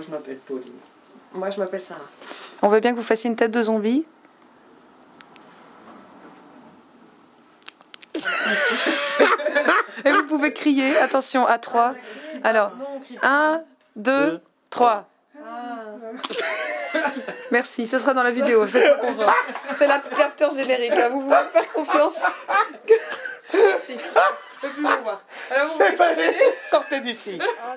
je m'appelle Sarah. On veut bien que vous fassiez une tête de zombie. Et vous pouvez crier, attention, à 3. Alors, 1, 2, 3. Merci, ce sera dans la vidéo, faites-moi confiance. C'est l'after générique, hein, vous pouvez me faire confiance. Merci. Je peux plus vous voir. Alors, vous. Sortez d'ici. Ah,